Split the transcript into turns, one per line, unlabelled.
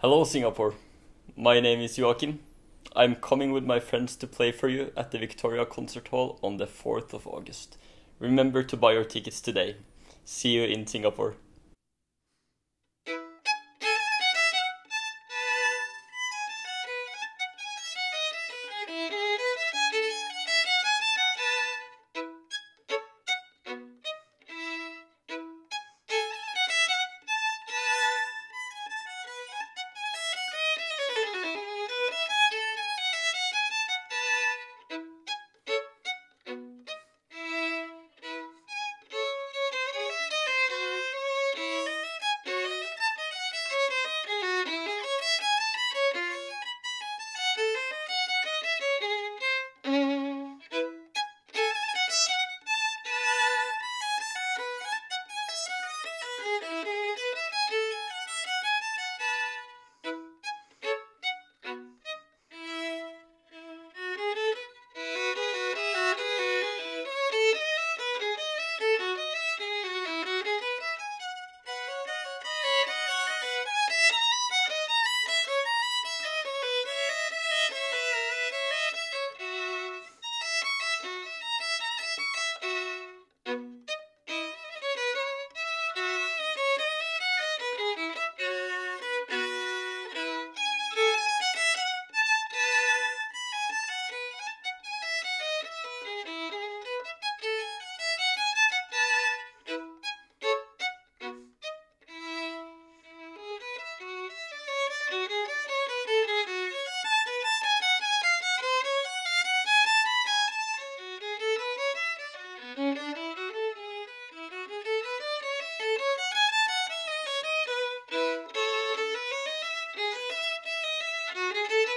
Hello, Singapore. My name is Joakim. I'm coming with my friends to play for you at the Victoria Concert Hall on the 4th of August. Remember to buy your tickets today. See you in Singapore. Thank you.